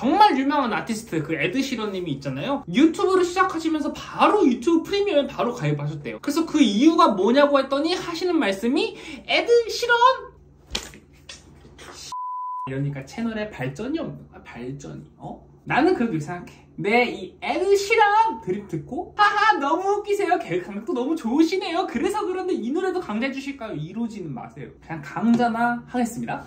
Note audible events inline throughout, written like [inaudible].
정말 유명한 아티스트 그 에드시런님이 있잖아요. 유튜브를 시작하시면서 바로 유튜브 프리미엄에 바로 가입하셨대요. 그래서 그 이유가 뭐냐고 했더니 하시는 말씀이 에드시런 이러니까 채널에 발전이 없는 거야 발전이 어? 나는 그래도 생각해 내 이 에드시런 드립 듣고 하하 너무 웃기세요 개그 감각도 너무 좋으시네요 그래서 그런데 이 노래도 강좌해 주실까요? 이러지는 마세요 그냥 강좌나 하겠습니다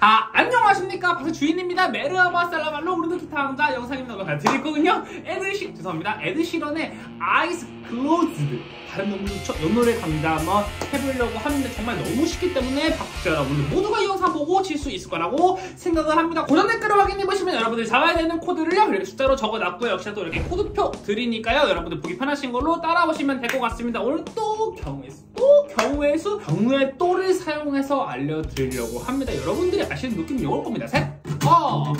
아 안녕하십니까. 박수 주인입니다. Merhaba 살라말로 우리도 기타 강좌 영상입니다. 오늘 드릴 거군요. 에드시 죄송합니다. 에드시런의 Eyes Closed 너무 좋죠? 이 노래 강좌 한번 해보려고 하는데 정말 너무 쉽기 때문에 박수 여러분들 모두가 이 영상 보고 칠수 있을 거라고 생각을 합니다. 고정 댓글을 확인해보시면 여러분들이 잡아야 되는 코드를요. 숫자로 적어놨고요. 역시나 또 이렇게 코드표 드리니까요. 여러분들 보기 편하신 걸로 따라오시면 될 것 같습니다. 오늘 또 경우의 수, 또 경우의 수, 경우의 또를 사용해서 알려드리려고 합니다 여러분들이 아시는 느낌이 이걸 겁니다 셋, 어.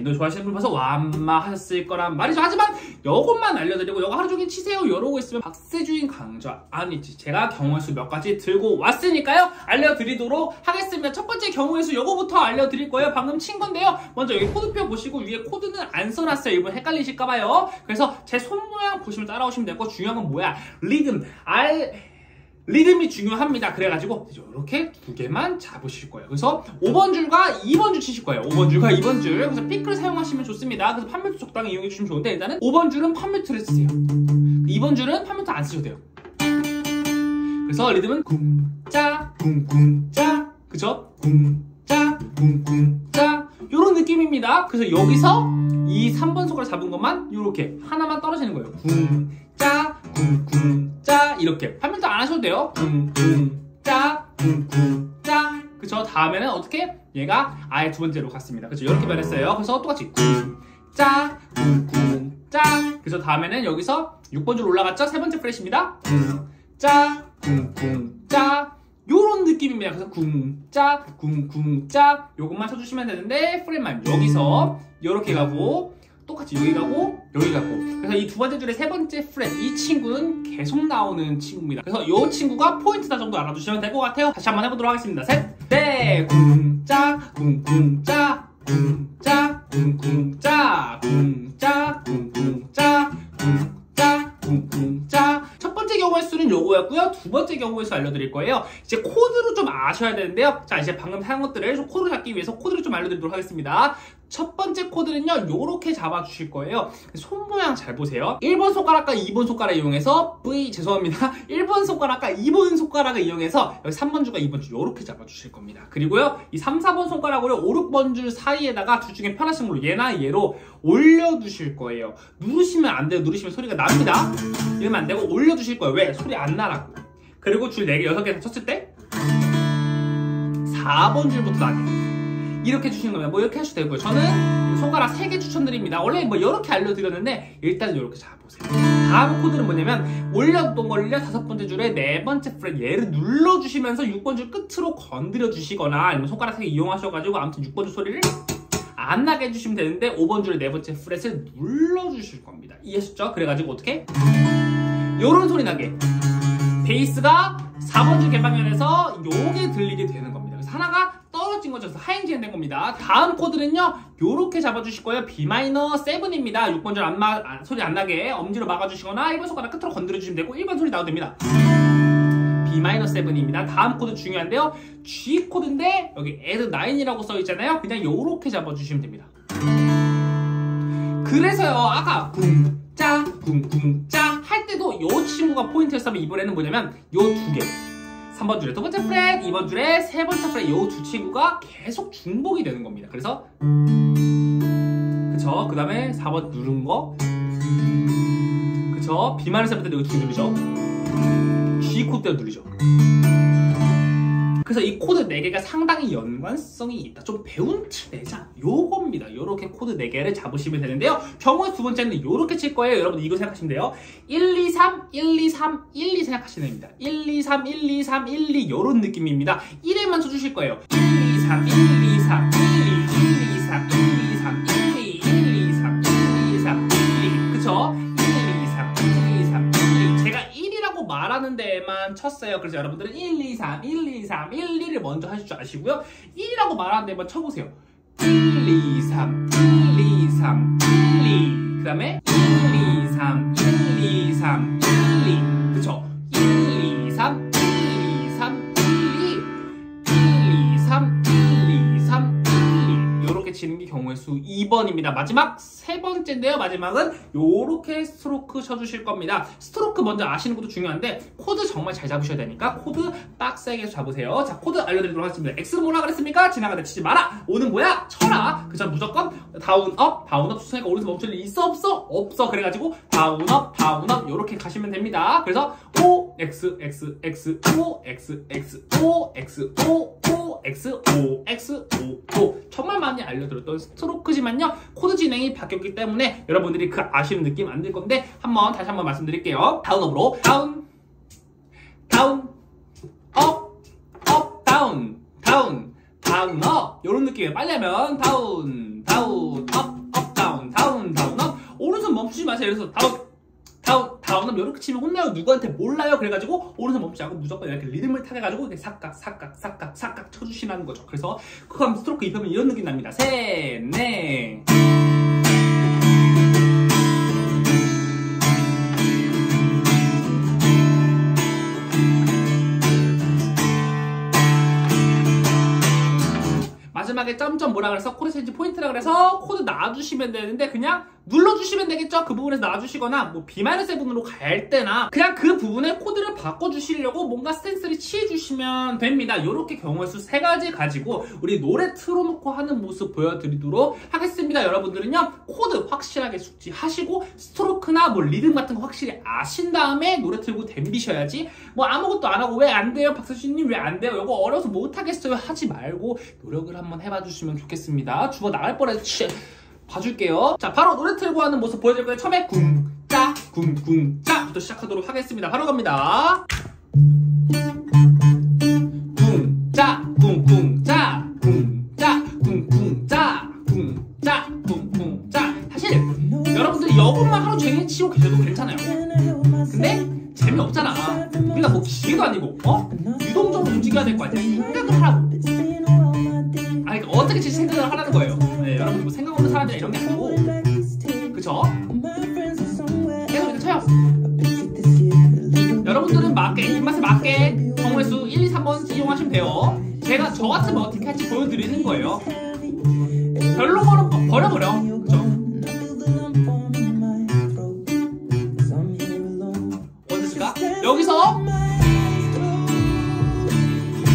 말이 너 좋아하시는 분 봐서 완마 하셨을 거란 말이죠. 하지만 요것만 알려드리고 요거 하루 종일 치세요. 이러고 있으면 박세주인 강좌 아니지. 제가 경우의 수 몇 가지 들고 왔으니까요. 알려드리도록 하겠습니다. 첫 번째 경우의 수 요거부터 알려드릴 거예요. 방금 친 건데요. 먼저 여기 코드표 보시고 위에 코드는 안 써놨어요. 이분 헷갈리실까봐요. 그래서 제 손 모양 보시면 따라오시면 되고 중요한 건 뭐야? 리듬. 알 리듬이 중요합니다. 그래가지고 이렇게 두 개만 잡으실 거예요. 그래서 5번 줄과 2번 줄 치실 거예요. 5번 줄과 2번 줄. 그래서 피크를 사용하시면 좋습니다. 그래서 판뮤트 적당히 이용해 주시면 좋은데 일단은 5번 줄은 판뮤트를 쓰세요. 2번 줄은 판뮤트 안 쓰셔도 돼요. 그래서 리듬은 쿵짜 쿵쿵짜 그죠? 쿵짜 쿵쿵짜 요런 느낌입니다. 그래서 여기서 이 3번 손가락 잡은 것만 이렇게 하나만 떨어지는 거예요. 쿵짜 쿵쿵짜 이렇게 판면도 안 하셔도 돼요. 쿵쿵짜 쿵쿵짜 그쵸? 다음에는 어떻게? 얘가 아예 두 번째로 갔습니다. 그쵸? 이렇게 변했어요. 그래서 똑같이 쿵짜 쿵쿵짜 그래서 다음에는 여기서 6번 줄 올라갔죠? 세 번째 프레시입니다. 쿵짜 쿵쿵짜 요런 느낌입니다. 그래서 쿵짜 쿵쿵짜 요것만 쳐주시면 되는데 프레임만 여기서 이렇게 가고 똑같이 여기 가고 여기 가고. 그래서 이 두 번째 줄의 세 번째 프렛 이 친구는 계속 나오는 친구입니다. 그래서 이 친구가 포인트다 정도 알아두시면 될 것 같아요. 다시 한번 해보도록 하겠습니다. 셋네 쿵쿵짜 쿵짜 쿵쿵짜 쿵짜 쿵쿵짜 쿵짜 쿵쿵짜. 첫 번째 경우의 수는 요거였고요. 두 번째 경우의 수 알려드릴 거예요. 이제 코드로 좀 아셔야 되는데요. 자 이제 방금 사용 것들을 코드로 잡기 위해서 코드를 좀 알려드리도록 하겠습니다. 첫 번째 코드는요 요렇게 잡아주실 거예요. 손 모양 잘 보세요. 1번 손가락과 2번 손가락 이용해서 V 죄송합니다. [laughs] 1번 손가락과 2번 손가락을 이용해서 여기 3번 줄과 2번 줄 요렇게 잡아주실 겁니다. 그리고요 이 3, 4번 손가락으로 5, 6번 줄 사이에다가 둘 중에 편하신 걸로 얘나 얘로 올려두실 거예요. 누르시면 안 돼요. 누르시면 소리가 납니다 이러면 안 되고 올려두실 거예요 왜? 소리 안 나라고 그리고 줄 4개 6개 다 쳤을 때 4번 줄부터 나뉘어요 이렇게 주시는 겁니다. 뭐 이렇게 하셔도 되고요. 저는 손가락 3개 추천드립니다. 원래 뭐 이렇게 알려드렸는데 일단 이렇게 잡아보세요. 다음 코드는 뭐냐면 올렸던 걸요 다섯 번째 줄에 네 번째 프렛 얘를 눌러주시면서 6번 줄 끝으로 건드려 주시거나 아니면 손가락 3개 이용하셔가지고 아무튼 6번 줄 소리를 안 나게 해주시면 되는데 5번 줄의 네 번째 프렛을 눌러주실 겁니다. 이해하셨죠? 그래가지고 어떻게? 요런 소리 나게 베이스가 4번 줄 개방현에서 요게 들리게 되는 겁니다. 그래서 하나가 떨어진 거죠. 하행진행 된 겁니다. 다음 코드는요. 요렇게 잡아주실 거예요. B-7입니다. 6번 줄 안 마, 아, 소리 안 나게 엄지로 막아주시거나 1번 손가락 끝으로 건드려주시면 되고 1번 소리 나도 됩니다. B-7입니다. 다음 코드 중요한데요. G 코드인데 여기 L9이라고 써있잖아요. 그냥 요렇게 잡아주시면 됩니다. 그래서요. 아까 쿵짜 쿵쿵짜 할 때도 요 친구가 포인트였으면 이번에는 뭐냐면 요 두 개. 3번 줄에 두 번째 프렛, 2번 줄에 세 번째 프렛 이두 친구가 계속 중복이 되는 겁니다. 그래서 그쵸? 그 다음에 4번 누른 거 그쵸? 비만을 두개 누르죠? G 코드 누르죠? 그래서 이 코드 4개가 상당히 연관성이 있다. 좀 배운 티 내자. 요겁니다. 요렇게 코드 4개를 잡으시면 되는데요. 경우의 두 번째는 요렇게 칠 거예요. 여러분 이거 생각하시면 돼요. 1, 2, 3, 1, 2, 3, 1, 2 생각하시면 됩니다. 1, 2, 3, 1, 2, 3, 1, 2 요런 느낌입니다. 1에만 쳐주실 거예요. 1, 2, 3, 1, 2, 3, 1, 2, 1, 2, 3, 1, 2, 3, 1, 2, 1, 2, 3, 1, 2, 3, 1, 2 그쵸? 1, 2, 3, 1, 2, 3, 1, 2 제가 1이라고 1이라고 말하는 데에만 쳤어요. 그래서 여러분들은 1, 2, 3, 1, 2, 3, 1, 2를 먼저 하실 줄 아시고요. 1이라고 말하는 데만 쳐보세요. 1, 2, 3, 1, 2, 3, 1, 2. 그 다음에 1, 2, 3, 1, 번입니다. 마지막 세 번째인데요. 마지막은 이렇게 스트로크 쳐주실 겁니다. 스트로크 먼저 아시는 것도 중요한데 코드 정말 잘 잡으셔야 되니까 코드 빡세게 잡으세요. 자 코드 알려드리도록 하겠습니다. X 뭐라 그랬습니까? 지나가다 치지 마라. 오는 뭐야? 쳐라. 그전 무조건 down up, down up 수선이가 오른손 멈출 일 있어 없어? 없어. 그래가지고 down up, down up 이렇게 가시면 됩니다. 그래서 오 X X X O X X O X O O X O X O O. 정말 많이 알려드렸던 스트로크지만요 코드 진행이 바뀌었기 때문에 여러분들이 그 아쉬운 느낌 안 들 건데 한번 다시 한번 말씀드릴게요. down up으로 down down up up down down down up. 이런 느낌이에요. 빨리 하면 down down up up down down down up. 오른손 멈추지 마세요. 그래서 down down down up 이렇게 치면 혼나요. 누구한테 몰라요. 그래가지고 오른손 멈추지 않고 무조건 이렇게 리듬을 타게 가지고 이렇게 삭각 삭각 삭각 삭각 쳐주시라는 거죠. 그래서 그거 하면 스트로크 입히면 이런 느낌 납니다. 셋넷. 마지막에 점점 뭐라 그랬어 코드 체인지 포인트라 그래서 코드 놔주시면 되는데 그냥 눌러주시면 되겠죠? 그 부분에서 놔주시거나 뭐 B-7으로 갈 때나 그냥 그 부분에 코드를 바꿔주시려고 뭔가 스탠스를 취해주시면 됩니다. 이렇게 경우의 수 세 가지 가지고 우리 노래 틀어놓고 하는 모습 보여드리도록 하겠습니다. 여러분들은요 코드 확실하게 숙지하시고 스트로크나 뭐 리듬 같은 거 확실히 아신 다음에 노래 틀고 댐비셔야지 뭐 아무것도 안 하고 왜 안 돼요? 박서진님 왜 안 돼요? 이거 어려서 못하겠어요. 하지 말고 노력을 한번 해봐 주시면 좋겠습니다. 주워 나갈 뻔해서 봐줄게요. 자, 바로 노래 틀고 하는 모습 보여드릴 거예요. 처음에 쿵짜, 쿵쿵짜부터 시작하도록 하겠습니다. 바로 갑니다. 쿵짜, 쿵쿵짜, 쿵짜, 쿵쿵짜, 쿵짜, 쿵쿵짜. 사실 여러분들이 이것만 하루 종일 치고 계셔도 괜찮아요. 근데 재미없잖아. 우리가 뭐 기계도 아니고, 어? 유동적으로 움직여야 될 거 아니야. 생각을 하라고. 아니, 그러니까 어떻게 칠지 생각을 하라는 거예요. 네, 여러분 뭐 생각 없는 사람들 이런 게 아니고, 그쵸? 계속 이렇게 쳐요. 여러분들은 맞게, 입맛에 맞게 경우의 수 1, 2, 3번 이용하시면 돼요. 제가 저 같으면 어떻게 할지 보여드리는 거예요. 별로 버려, 버려버려. 그쵸? 어디가 여기서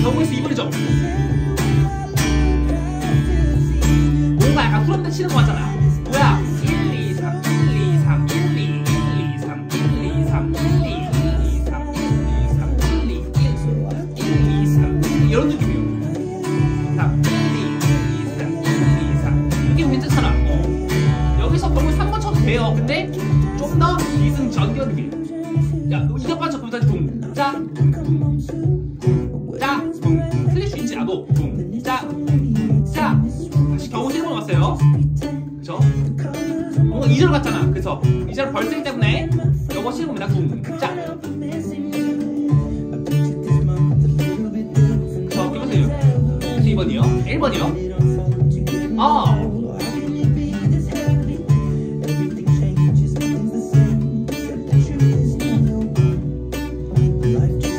경우의 수 2번이죠. 약간 후렴대 치는 거 같잖아. 뭐야? 1, 2, 3, 1, 2, 3, 1, 2, 1, 2, 3, 1, 2, 3, 1, 2, 1, 2, 3, 1, 2, 3, 1, 2, 1, 2, 3, 이런 느낌이에요. 3, 1, 2, 1, 2, 3, 1, 2, 3. 느낌 괜찮잖아. 어. 여기서 경우 3번 쳐도 돼요. 근데 좀 더 리듬 느낌. 야, 이거 그죠? 뭔가 2절 같잖아. 그쵸? 2절 벌쓰기 때문에 요거 치는 겁니다. 둥, 짜. 저 기보세요. 2번이요? 1번이요? 아.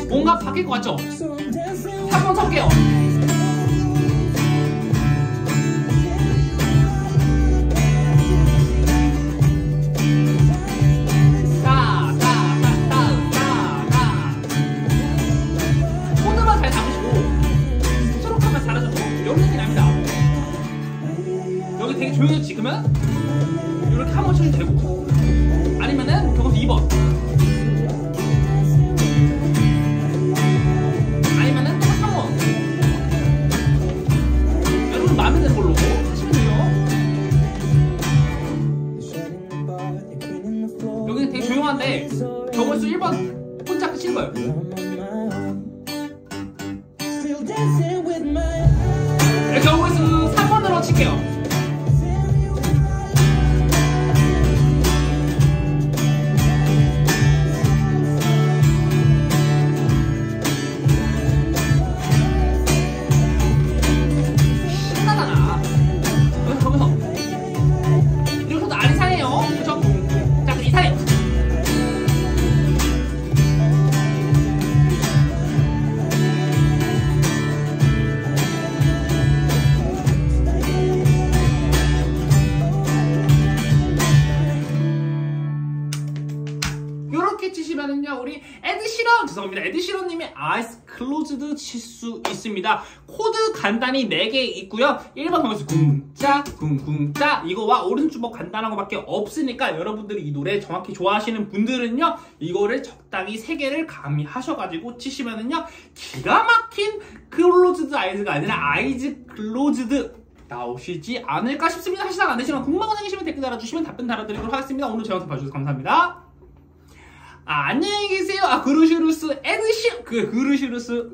뭔가 바뀔 것 같죠? 3번 설게요. 되게 조용해졌지? 그러면 이렇게 한번 쳐도 되고 아니면은 경우서 2번 아니면은 또 3번. 여러분 마음에 드는 걸로 하시면 돼요. 여기는 되게 조용한데 경우의 수 1번 혼자 치는 거예요 에드시런 죄송합니다 에드시런님의 Eyes Closed 칠 수 있습니다 코드 간단히 4개 있고요 1번 경우에서 궁짜 궁궁짜 이거와 오른주먹 간단한 거밖에 없으니까 여러분들이 이 노래 정확히 좋아하시는 분들은요 이거를 적당히 3개를 가미하셔가지고 치시면은요 기가 막힌 Closed Eyes가 아니라 Eyes Closed 나오시지 않을까 싶습니다. 하시다가 안 되시면 궁금한 거 생기시면 댓글 달아주시면 답변 달아드리도록 하겠습니다. 오늘 제 영상 봐주셔서 감사합니다. 아, 안녕히 계세요. 아, 그루시루스, 에드시, 그, 그루시루스,